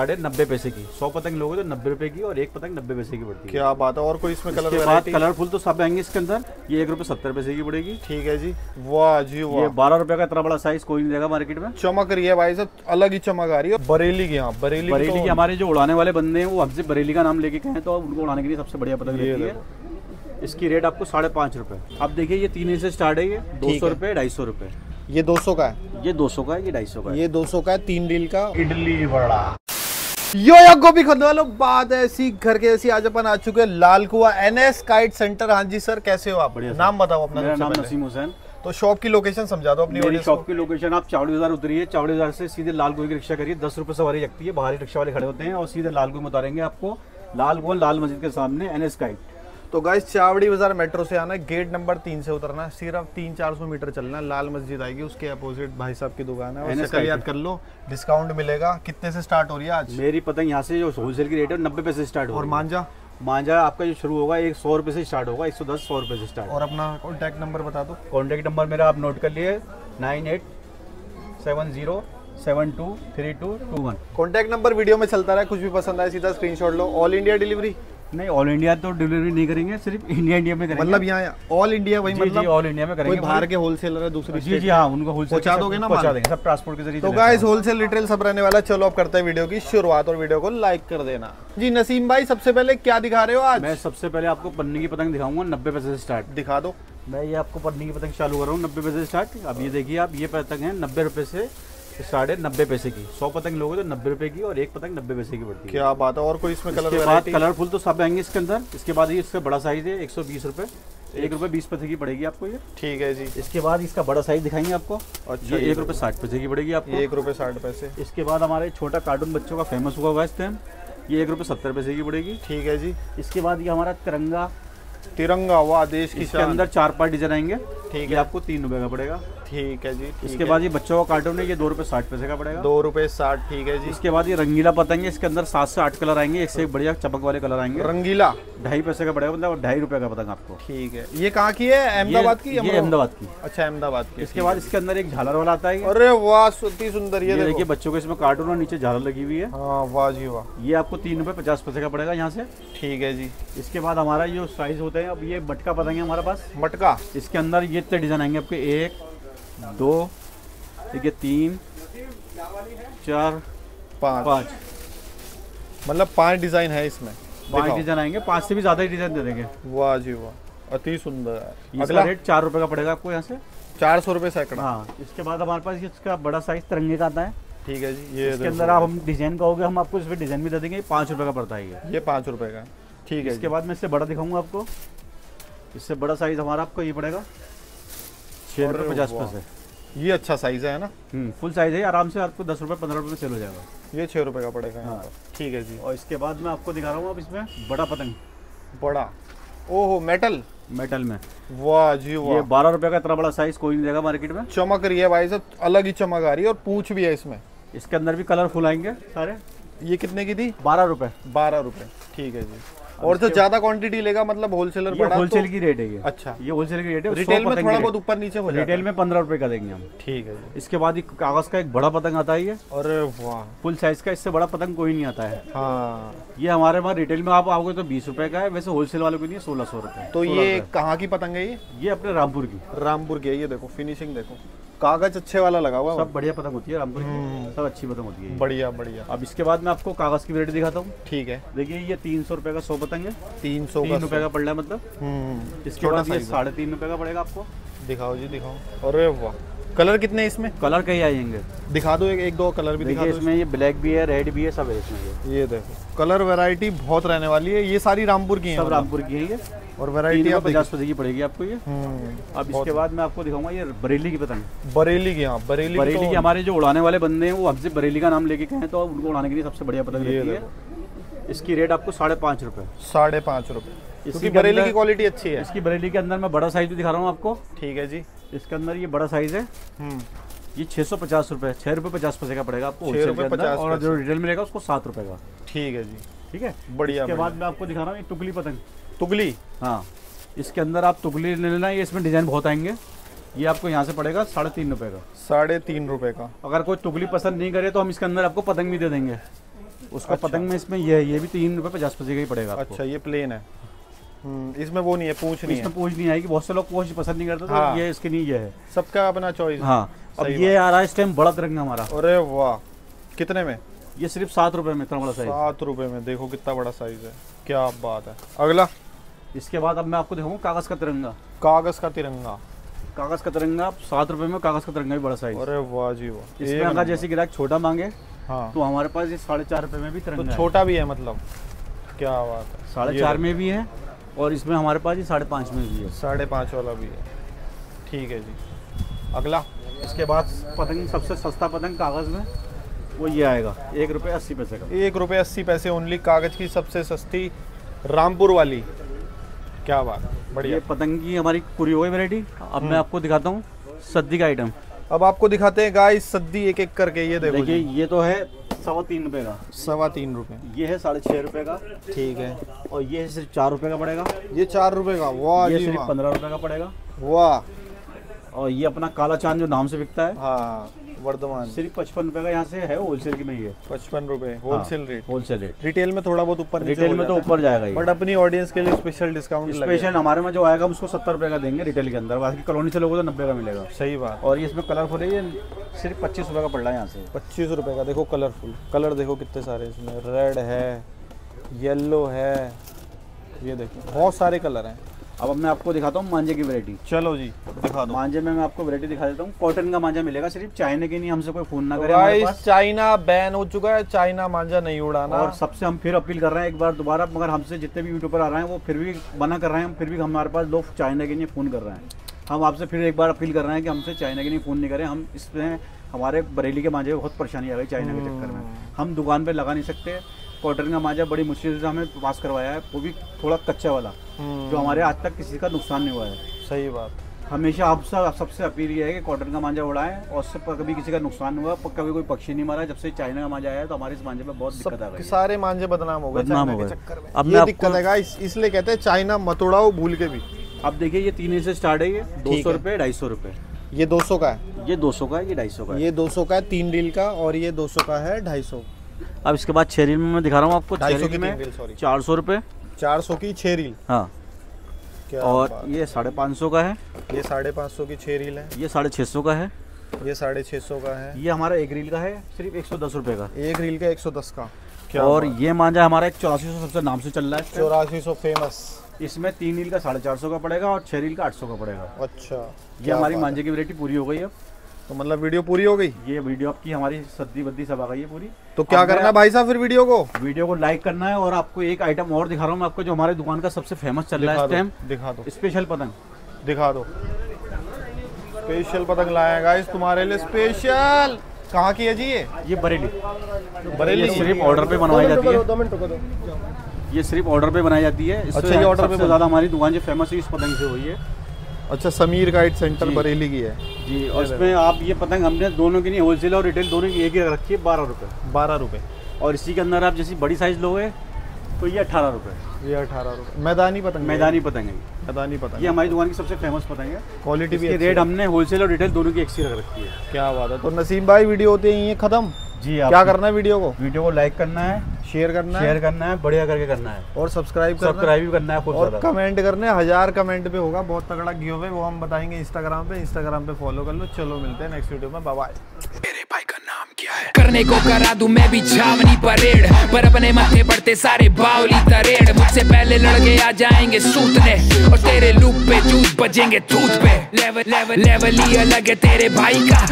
है नब्बे पैसे की। सौ पतंग लोगे तो नब्बे रुपए की और एक पतंग नब्बे पैसे की पड़ती है। क्या बात है और कोई इसमें कलर इसके बाद कलरफुल तो सब आएँगे इसके अंदर। ये एक रुपए सत्तर पैसे की पड़ेगी। ठीक है जी। वाह जी ये वाह बारह रुपए का इतना बड़ा साइज़ कोई नहीं देगा मार्केट में। चमक रही है भाई साहब अलग ही चमक आ रही है। बरेली की यहाँ बरेली की बरेली तो- हमारे जो उड़ाने वाले बंदे हैं वो हमसे बरेली का नाम लेके गए तो उनको उड़ाने के लिए सबसे बढ़िया पतंग रहती है। इसकी रेट आपको साढ़े पाँच रुपए। आप देखिए ये तीन से स्टार्ट है ये। दो सौ। रुपये ढाई सौ रुपये ये 200 का है। ये दो सौ का है ये ढाई सौ का है। ये 200 का है तीन डील का। इडली बड़ा यो या गोभी खोदने वालों बात ऐसी घर के ऐसी आज अपन आ चुके हैं लाल कुआ एनएस काइट सेंटर। हाँ जी सर कैसे हो आप? बढ़िया नाम बताओ अपना मेरा नाम नसीम हुसैन। तो शॉप की लोकेशन समझा दो अपनी शॉप की। लोकेशन आप चावड़ी बाज़ार उतरिए। चावड़ी बाज़ार से सीधे लाल कुएँ की रिक्शा करिए। दस रुपये सवारी लगती है। बाहरी रिक्शा वाले खड़े होते हैं और सीधे लाल कुएँ में उतारेंगे आपको लाल कुआ लाल मस्जिद के सामने एनएस काइट। तो गाइस चावड़ी बाज़ार मेट्रो से आना है। गेट नंबर तीन से उतरना है। सिर्फ़ तीन चार सौ मीटर चलना है। लाल मस्जिद आएगी उसके अपोजिट भाई साहब की दुकान है। NS याद कर लो डिस्काउंट मिलेगा। कितने से स्टार्ट हो रही है आज? मेरी पतंग यहाँ से जो होलसेल की रेट है नब्बे पैसे स्टार्ट हो और मांझा? मांझा आपका जो शुरू होगा एक सौ रुपये से स्टार्ट होगा एक सौ दस सौ रुपये से स्टार्ट और अपना कॉन्टैक्ट नंबर बता दो। कॉन्टैक्ट नंबर मेरा आप नोट कर लिए nine eight seven zero seven two three two two one contact number video में चलता रहा कुछ भी पसंद आए सीधा स्क्रीनशॉट लो। ऑल इंडिया डिलीवरी नहीं ऑल इंडिया तो डिलीवरी नहीं करेंगे सिर्फ़ इंडिया इंडिया में करेंगे। मतलब यहाँ ऑल इंडिया वही मतलब ऑल इंडिया में करेंगे। बाहर के होलसेलर है दूसरी जी जी हाँ उनको होलसेल पहुँचा दोगे ना पहुँचा देंगे सब ट्रांसपोर्ट के ज़रिए तो गाइस होलसेल रिटेल सब रहने वाला चलो अब करते हैं वीडियो की शुरुआत और वीडियो को लाइक कर देना। जी नसीम भाई सबसे पहले क्या दिखा रहे हो आज? मैं सबसे पहले आपको पन्नी की पतंग दिखाऊँगा नब्बे पैसे से स्टार्ट दिखा दो। मैं ये आपको पन्नी की पतंग चालू कर रहा हूँ नब्बे पैसे से स्टार्ट अब ये देखिए आप ये पतंग है नब्बे रुपए से है नब्बे पैसे की। सौ पतंग लोगे तो नब्बे रुपए की और एक पतंग नब्बे पैसे की पड़ती है। क्या बात है और कोई इसमें कलर बाद कलरफुल तो सब आएँगे इसके अंदर। इसके बाद ये इसका बड़ा साइज़ है एक सौ बीस रुपये एक रुपये बीस पैसे की पड़ेगी आपको ये। ठीक है जी। इसके बाद इसका बड़ा साइज़ दिखाएँगे आपको। अच्छा, ये एक रुपये साठ पैसे की पड़ेगी आपको। एक रुपए साठ पैसे। इसके बाद हमारे छोटा कार्टून बच्चों का फ़ेमस हुआ हुआ इस टाइम ये एक रुपये सत्तर पैसे की पड़ेगी। ठीक है जी। इसके बाद ये हमारा तिरंगा। तिरंगा वाह देश की इसके अंदर चार पार्ट डिज़ाइन आएँगे। ठीक है। आपको तीन रुपए का पड़ेगा। ठीक है जी इसके बाद ये बच्चों का कार्टून है ये दो रुपये साठ पैसे का पड़ेगा। दो रुपए साठ ठीक है जी। इसके बाद ये रंगीला पतंग है इसके अंदर सात से आठ कलर आएँगे एक से एक बढ़िया चमक वाले कलर आएँगे। रंगीला? ढाई पैसे का पड़ेगा मतलब ढाई रुपए का पतंग आपको। ठीक है। ये कहाँ की है? अहमदाबाद की ये अहमदाबाद की। अच्छा अहमदाबाद की इसके बाद इसके अंदर एक झालर वाला आता है। अरे वाह सुंदर ये ये देखिए बच्चों के इसमें कार्टून और नीचे झालर लगी हुई है। हाँ वाह जी वाह। ये आपको तीन रुपये पचास पैसे का पड़ेगा यहाँ से। ठीक है जी। इसके बाद हमारा जो साइज़ होता है अब ये मटका पतंग है हमारे पास। मटका? इसके अंदर ये इतने डिज़ाइन आएँगे आपके एक दो ठीक है तीन चार पाँच। पाँच। मतलब पाँच डिज़ाइन है इसमें। पाँच डिज़ाइन आएँगे पाँच से भी ज़्यादा ही डिज़ाइन दे देंगे। वाह जी वाह अति सुंदर। है अगला। रेट चार रुपये का पड़ेगा आपको यहाँ से। चार सौ रुपये सैकड़ा। हाँ इसके बाद हमारे पास इसका बड़ा साइज़ तिरंगे का आता है। ठीक है जी ये इसके अंदर आप हम डिज़ाइन कहोगे हम आपको इसमें डिज़ाइन भी दे देंगे पाँच रुपये का पड़ता है ये। ये पाँच रुपए का। ठीक है इसके बाद मैं इससे बड़ा दिखाऊँगा आपको। इससे बड़ा साइज़ हमारा आपको ये पड़ेगा। छः रुपये पचास। पैसे। ये अच्छा साइज़ है ना? हम्म, फुल साइज़ है आराम से आपको दस रुपये पंद्रह रुपये में सेल हो जाएगा। ये छः रुपए का पड़ेगा हाँ। ठीक है जी। और इसके बाद मैं आपको दिखा रहा हूँ अब इसमें बड़ा पतंग। बड़ा। ओहो मेटल मेटल में। वाह जी वाह। ये बारह रुपये का इतना बड़ा साइज़ कोई नहीं देगा मार्केट में। चमक रही है भाई साहब अलग ही चमक आ रही है और पूछ भी है इसमें। इसके अंदर भी कलरफुल आएँगे सारे। ये कितने की थी? बारह रुपए। बारह रुपए। ठीक है जी। और जो ज़्यादा क्वांटिटी लेगा मतलब होलसेलर बड़ा होलसेल तो की रेट है ये। अच्छा। ये होलसेल की रेट है रिटेल में थोड़ा बहुत ऊपर नीचे हो रिटेल में पंद्रह रुपये का देंगे हम। ठीक है इसके बाद एक कागज़ का एक बड़ा पतंग आता है ये। वाह। फुल साइज़ का इससे बड़ा पतंग कोई नहीं आता है। हाँ। ये हमारे पास रिटेल में आप आओगे तो बीस रुपए का है वैसे होलसेल वालों को है सोलह सौ रुपए। तो ये कहाँ की पतंग है ये? ये अपने रामपुर की। रामपुर की है ये देखो फिनिशिंग देखो। कागज़ अच्छे वाला लगा हुआ सब बढ़िया पतंग होती है रामपुर की। सब अच्छी पतंग होती है बढ़िया बढ़िया। अब इसके बाद मैं आपको कागज़ की वेरायटी दिखाता हूँ। ठीक है। देखिए ये तीन सौ रुपए का सौ पतंग है। तीन सौ रुपए का पड़ रहा है मतलब। हम्म। इसके बाद ये साढ़े तीन रुपए का पड़ेगा आपको। दिखाओ जी दिखाओ। अरे वाह। कलर कितने इसमें? कलर कई आएँगे। दिखा दो एक, एक दो कलर भी दिखा दो इसमें ये ब्लैक भी है रेड भी है सब है इसमें। ये देखो कलर वैरायटी बहुत रहने वाली है। ये सारी रामपुर की है सब रामपुर की है ये। और वैरायटी रुपये आप पचास पैसे की पड़ेगी आपको ये। हम्म, अब इसके बाद मैं आपको दिखाऊँगा ये बरेली की पतंग। बरेली की हाँ बरेली बरेली की तो हमारे जो उड़ाने वाले बंदे हैं वो हमसे बरेली का नाम लेके कहें तो उनको उड़ाने के लिए सबसे बढ़िया पतंग है। इसकी रेट आपको साढ़े पाँच रुपये साढ़े पाँच रुपए। इसकी बरेली की क्वालिटी अच्छी है। इसकी बरेली के अंदर मैं बड़ा साइज़ भी दिखा रहा हूँ आपको। ठीक है जी। इसके अंदर ये बड़ा साइज़ है। हम्म। ये छः सौ पचास रुपये छह रुपये पचास पैसे का पड़ेगा आपको और जो रिटेल मिलेगा उसको सात रुपये का। ठीक है जी। ठीक है? बढ़िया इसके बाद मैं आपको दिखा रहा हूँ ये टुकली पतंग। तुगली? हाँ। इसके अंदर आप तुगली ले लेना ये इसमें डिज़ाइन बहुत आएँगे। ये आपको यहाँ से पड़ेगा साढ़े तीन रुपये का। साढ़े तीन रुपए का। अगर कोई तुगली पसंद नहीं करे तो हम इसके अंदर आपको पतंग भी दे देंगे। उसका अच्छा। पतंग में इसमें ये है ये भी तीन रुपए पचास पैसे का ही पड़ेगा आपको। अच्छा ये प्लेन है। इसमें वो नहीं है पूछ नहीं है। इसमें पूछ नहीं आएगी बहुत से लोग पूछ पसंद नहीं करते तो हाँ। ये इसके नहीं ये है। सबका अपना चॉइस हाँ अब ये आ रहा है इस टाइम बड़ा तिरंगा हमारा। अरे वाह कितने में? ये सिर्फ़ सात रुपए में इतना बड़ा साइज़ सात रुपए में देखो कितना बड़ा साइज़ है। क्या बात है। अगला। इसके बाद अब मैं आपको दिखाऊँगा कागज़ का तिरंगा। कागज़ का तिरंगा। कागज़ का तिरंगा सात रुपए में कागज़ का तिरंगा भी बड़ा साइज़ अरे वाह जी वाह। इसमें अगर जैसे ग्राहक छोटा मांगे हाँ। तो हमारे पास ये साढ़े चार रुपए में भी तो तिरंगा है। छोटा भी है मतलब। क्या बात है। साढ़े चार में भी है और इसमें हमारे पास ये साढ़े पाँच में भी है। साढ़े पाँच वाला भी है। ठीक है जी। अगला। इसके बाद पतंग सबसे सस्ता पतंग कागज़ में वो ये आएगा। एक रुपये अस्सी पैसे का। एक रुपये अस्सी पैसे ओनली कागज़ की सबसे सस्ती रामपुर वाली। क्या बात। बढ़िया। ये पतंग की हमारी पूरी हो गई वैरायटी अब हम्म। मैं आपको दिखाता हूँ सद्दी का आइटम अब आपको दिखाते हैं गाइस सद्दी एक एक करके। ये देखो देखिए ये तो है सवा तीन रुपए का। सवा तीन रुपए। ये है साढ़े छह रुपए का। ठीक है। और ये है सिर्फ़ चार रुपए का पड़ेगा। ये चार रुपए का वाह ये सिर्फ़ पंद्रह रुपए का पड़ेगा। वाह। और ये अपना काला चाँद जो नाम से बिकता है। हाँ। वर्धमान। सिर्फ़ पचपन रुपए का यहाँ से है होलसेल की में ये। पचपन रुपए wholesale rate wholesale rate retail में थोड़ा बहुत ऊपर रिटेल में तो ऊपर जाएगा बट अपनी ऑडियंस के लिए स्पेशल डिस्काउंट स्पेशल हमारे में जो आएगा उसको सत्तर रुपए का देंगे रिटेल के अंदर। बाकी कॉलोनी से लोगों को तो नब्बे का मिलेगा। सही बात। और ये इसमें कलरफुल है ये सिर्फ़ पच्चीस रुपए का पड़ रहा है यहाँ से। पच्चीस रुपए का देखो कलरफुल कलर देखो कितने सारे इसमें। रेड है येल्लो है। ये देखो बहुत सारे कलर हैं। अब मैं आपको दिखाता हूँ मांझे की वैरायटी चलो जी दिखा दो। मांझे में मैं आपको वैरायटी दिखा देता हूँ। कॉटन का मांझा मिलेगा सिर्फ़। चाइना के नहीं हमसे कोई फ़ोन ना करे चाइना बैन हो चुका है। चाइना मांझा नहीं उड़ाना। और सबसे हम फिर अपील कर रहे हैं एक बार दोबारा मगर हमसे जितने भी यूट्यूबर आ रहे हैं वो फिर भी मना कर रहे हैं फिर भी हमारे पास लोग चाइना के लिए फ़ोन कर रहे हैं। हम आपसे फिर एक बार अपील कर रहे हैं कि हमसे चाइना के लिए फ़ोन नहीं करें। हम इसमें हमारे बरेली के मांझे में बहुत परेशानी आ गई चाइना के चक्कर में। हम दुकान पर लगा नहीं सकते। कॉटन का मांझा बड़ी मुश्किल से हमें पास करवाया है। वो भी थोड़ा कच्चा वाला हम्म, जो हमारे आज तक किसी का नुकसान नहीं हुआ है। सही बात। हमेशा आपसे सबसे अपील ये है कि कॉटन का मांझा उड़ाएँ और पर कभी किसी का नुकसान हुआ कभी कोई पक्षी नहीं मारा। जब से चाइना का मांझा आया है, तो हमारे इस मांझे में बहुत दिक्कत आ सब गई है। सारे मांझे बदनाम हो गए बदनाम हो गए। अब ये दिक्कत है गाइस इसलिए कहते हैं चाइना मत उड़ाओ भूल के भी। अब देखिए ये तीन से स्टार्ट है ये। दो सौ। रुपये ढाई सौ रुपये ये 200 का है। ये दो सौ का है ये ढाई सौ का है। ये 200 का है तीन डील का और ये 200 का है 250 अब इसके बाद छह रील में मैं दिखा रहा हूँ आपको छह 250 रील में तीन रील सॉरी चार सौ की छह रील? हाँ। और ये साढ़े पाँच सौ का है। ये साढ़े पाँच सौ की छह रील है। ये साढ़े छः सौ का है। ये साढ़े छः सौ का है। ये हमारा एक रील का है सिर्फ़ एक सौ दस रुपये का। एक रील का 110 का। क्या और ये मांझा हमारा एक चौरासी सौ सबसे नाम से चल रहा है चौरासी सौ फ़ेमस इसमें तीन रील का साढ़े चार सौ का पड़ेगा और छह रील का आठ सौ का पड़ेगा। अच्छा ये हमारी मांझे की वैरायटी पूरी हो गई है तो मतलब वीडियो पूरी हो गई? ये वीडियो आपकी हमारी सद्दी बद्दी सब आ गई है पूरी। तो क्या करना है भाई साहब फिर वीडियो को? वीडियो को लाइक करना है और आपको एक आइटम और दिखा रहा हूँ आपको जो हमारे दुकान का सबसे फ़ेमस चल रहा है इस टाइम दिखा दो। स्पेशल पतंग। दिखा दो। स्पेशल पतंग लाए गाइस तुम्हारे लिए स्पेशल कहाँ की है जी ये? ये बरेली। बरेली। सिर्फ़ ऑर्डर पे बनवाई जाती है। ये सिर्फ़ ऑर्डर पे बनाई जाती है। इससे अच्छा, ये ऑर्डर पे ज़्यादा हमारी दुकान जो फ़ेमस है इस पतंग से हुई है। अच्छा समीर गाइड सेंटर बरेली की है। जी और इसमें आप ये पतंग हमने दोनों की नहीं होलसेल और रिटेल दोनों की एक ही रख रखी है बारह रुपये बारह रुपये और इसी के अंदर आप जैसी बड़ी साइज़ लोगे तो ये अठारह रुपये ये अठारह रुपये मैदानी पतंग मैदानी पतंग है। मैदानी पतंग ये हमारी दुकान की सबसे फ़ेमस पतंग है। क्वालिटी भी रेट हमने होलसेल और रिटेल दोनों की एक सी रख रखी है। क्या बात है। तो नसीम भाई वीडियो होते हैं ये खत्म। जी क्या करना है वीडियो को? वीडियो को लाइक करना है शेयर करना शेयर करना है बढ़िया करके करना है। और सब्सक्राइब सब्सक्राइब भी करना है और कमेंट करने हज़ार कमेंट पे होगा बहुत तगड़ा गिव है वो हम बताएँगे इंस्टाग्राम पे इंस्टाग्राम पे फॉलो कर लो। चलो मिलते हैं नेक्स्ट वीडियो में बाय बाय मेरे भाई का नाम क्या है? करने को करा दूँ मैं भी छावनी परेड पर अपने माथे पड़ते सारे बावली तरेड़। मुझसे पहले लड़के आ जाएँगे सूतने और तेरे लूप पे जूत बजेंगे तूत पे। लेवल लेवल लेवल ही अलग है तेरे भाई का।